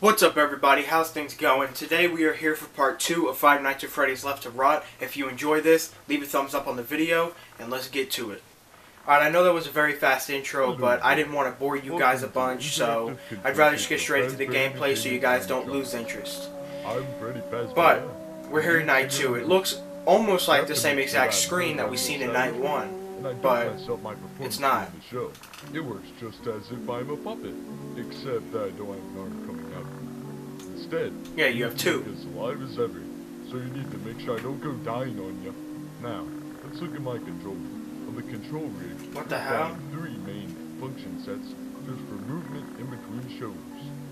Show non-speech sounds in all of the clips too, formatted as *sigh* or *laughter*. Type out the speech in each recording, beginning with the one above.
What's up everybody, how's things going? Today we are here for part 2 of Five Nights at Freddy's Left to Rot. If you enjoy this, leave a thumbs up on the video, and let's get to it. Alright, I know that was a very fast intro, but I didn't want to bore you guys a bunch, so I'd rather just get straight into the gameplay so you guys don't lose interest. I'm Freddy Fazbear. But, we're here in Night 2. It looks almost like the same exact screen that we seen in Night 1. And I don't but it's not. It works just as if I'm a puppet, except that I don't have an arm Instead, Yeah, you have two. as alive as ever, so you need to make sure I don't go dying on you. Now, let's look at my controller. On the control rig, What the hell? three main function sets just for movement in between shows.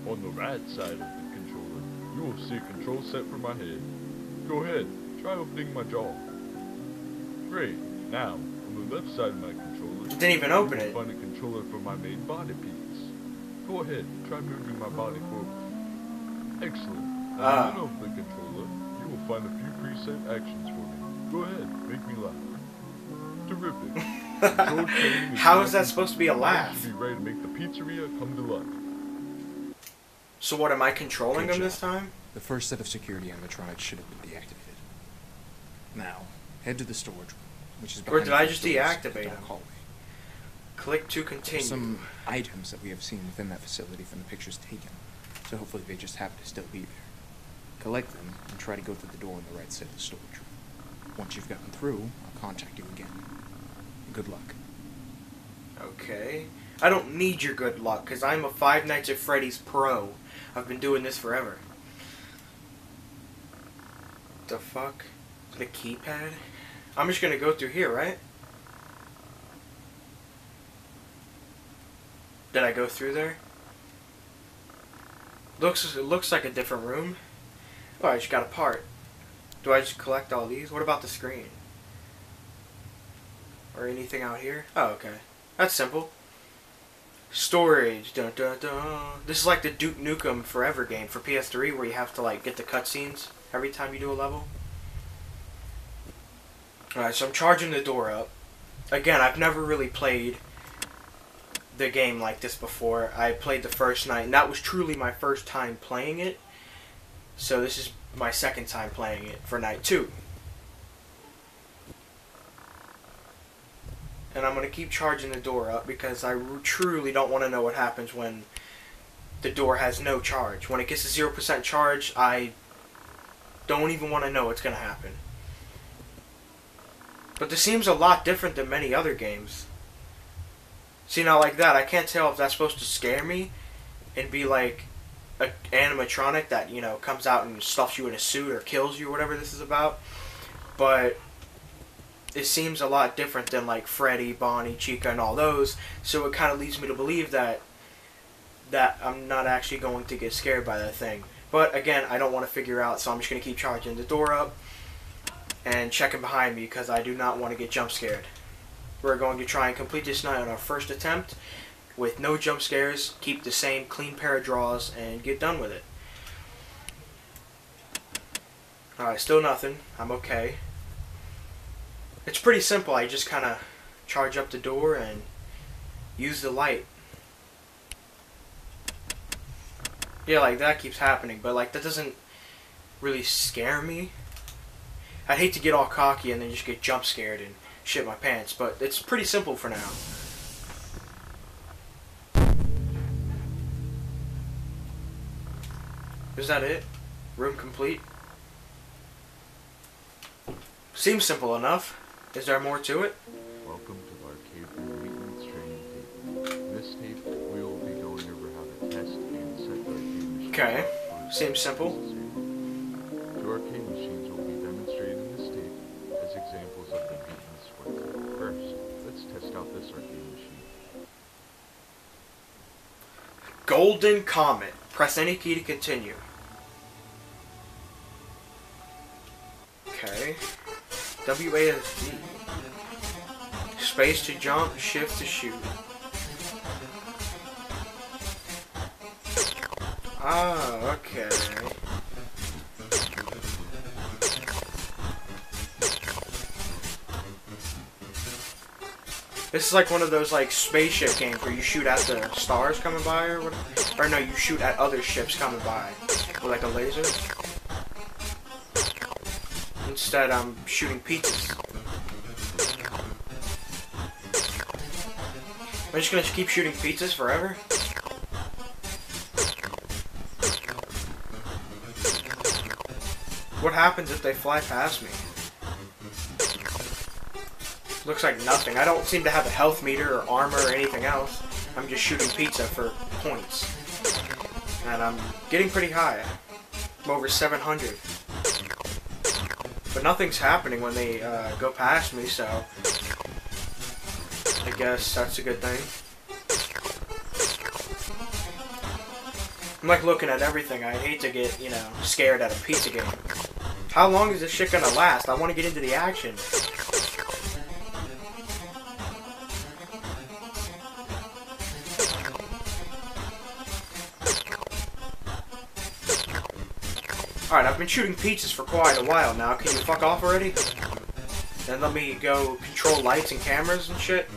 On the right side of the controller, you will see a control set for my head. Go ahead, try opening my jaw. Great. Now, on the left side of my controller, it Didn't even open it. find a controller for my main body piece. Go ahead, try moving my body forward. Excellent. Now, Ah. in the middle of the controller, you will find a few preset actions for me. Go ahead, make me laugh. Terrific. *laughs* Control training is How now is that supposed to be a laugh? You should be ready to make the pizzeria come to life. So what, am I controlling Good him this time? The first set of security animatronics should have been deactivated. Now, head to the storage room, which is Or behind did the I first just doors of deactivate dark them? hallway. Click to There's continue. some items that we have seen within that facility from the pictures taken, so hopefully they just happen to still be there. Collect them and try to go through the door on the right side of the storage room. Once you've gotten through, I'll contact you again. Good luck. Okay. I don't need your good luck, because I'm a Five Nights at Freddy's pro. I've been doing this forever. The fuck? The keypad? I'm just gonna go through here, right? Did I go through there? Looks it looks like a different room. Oh, I just got a part. Do I just collect all these? What about the screen? Or anything out here? Oh, okay. That's simple. Storage. Dun, dun, dun. This is like the Duke Nukem Forever game for PS3 where you have to like get the cutscenes every time you do a level. Alright, so I'm charging the door up. Again, I've never really played the game like this before. I played the first night, and that was truly my first time playing it. So this is my second time playing it for night two. and I'm gonna keep charging the door up because I truly don't want to know what happens when the door has no charge. When it gets to zero percent charge, I don't even want to know what's gonna happen. But this seems a lot different than many other games. See now, like that, I can't tell if that's supposed to scare me and be like an animatronic that you know comes out and stuffs you in a suit or kills you, or whatever this is about. But it seems a lot different than like Freddy, Bonnie, Chica, and all those. So it kind of leads me to believe that that I'm not actually going to get scared by that thing. But again, I don't want to figure out, so I'm just going to keep charging the door up and checking behind me because I do not want to get jump scared. We're going to try and complete this night on our first attempt with no jump scares, keep the same clean pair of draws, and get done with it. Alright, still nothing. I'm okay. It's pretty simple. I just kind of charge up the door and use the light. Yeah, like that keeps happening, but like that doesn't really scare me. I'd hate to get all cocky and then just get jump scared and shit my pants, but it's pretty simple for now. Is that it? Room complete? Seems simple enough. Is there more to it? Welcome to the arcade room maintenance training tape. This tape, we will be going over how to test and set arcade machine. Okay. Seems simple. Golden Comet. Press any key to continue. Okay. WASD. Space to jump, shift to shoot. Ah, okay. This is like one of those like spaceship games where you shoot at the stars coming by or whatever. Or no, you shoot at other ships coming by with like a laser. Instead, I'm shooting pizzas. I'm just gonna keep shooting pizzas forever. What happens if they fly past me? Looks like nothing. I don't seem to have a health meter or armor or anything else. I'm just shooting pizza for points. And I'm getting pretty high. I'm over 700. But nothing's happening when they uh, go past me, so... I guess that's a good thing. I'm like looking at everything. I hate to get, you know, scared at a pizza game. How long is this shit gonna last? I want to get into the action. Alright, I've been shooting pizzas for quite a while now. Can you fuck off already? Then let me go control lights and cameras and shit.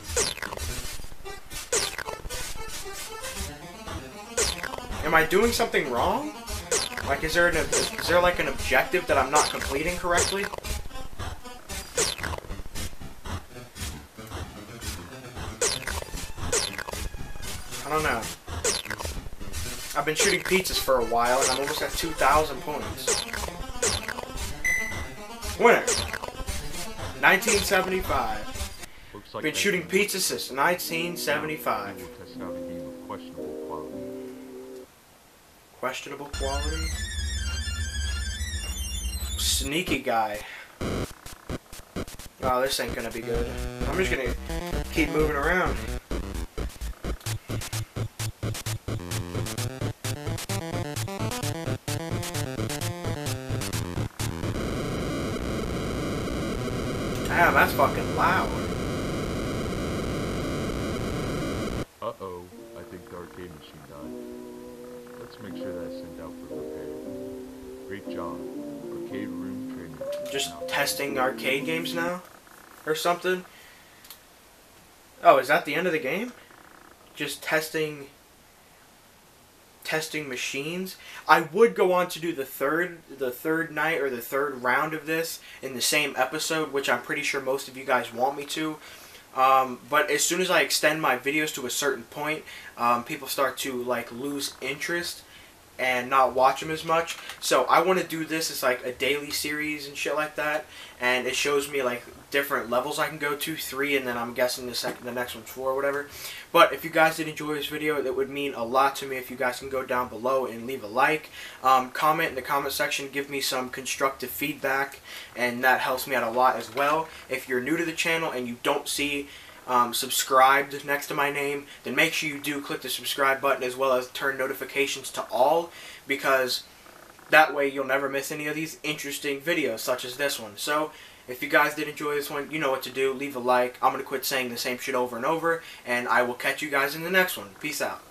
Am I doing something wrong? Like, is there an is there like an objective that I'm not completing correctly? I don't know. I've been shooting pizzas for a while, and I'm almost at 2,000 points. Winner! 1975. Like Been shooting pizza since 1975. We'll test out a game of questionable quality. Questionable quality. Sneaky guy. Oh, this ain't gonna be good. I'm just gonna keep moving around. Damn, that's fucking loud. Uh-oh, I think the arcade machine died. Let's make sure that's sent out for repair. Great job. Arcade room training. Just Now, testing arcade games now? Or something? Oh, is that the end of the game? Just testing testing machines. I would go on to do the third the third night or the third round of this in the same episode, which I'm pretty sure most of you guys want me to. Um, but as soon as I extend my videos to a certain point, um, people start to like lose interest and not watch them as much. So I want to do this as like a daily series and shit like that, and it shows me like different levels I can go to, three, and then I'm guessing the second, the next one's four or whatever. But if you guys did enjoy this video, it would mean a lot to me if you guys can go down below and leave a like, um, comment in the comment section, give me some constructive feedback, and that helps me out a lot as well. If you're new to the channel and you don't see um, subscribed next to my name, then make sure you do click the subscribe button as well as turn notifications to all because that way you'll never miss any of these interesting videos such as this one. So if you guys did enjoy this one, you know what to do. Leave a like. I'm going to quit saying the same shit over and over and I will catch you guys in the next one. Peace out.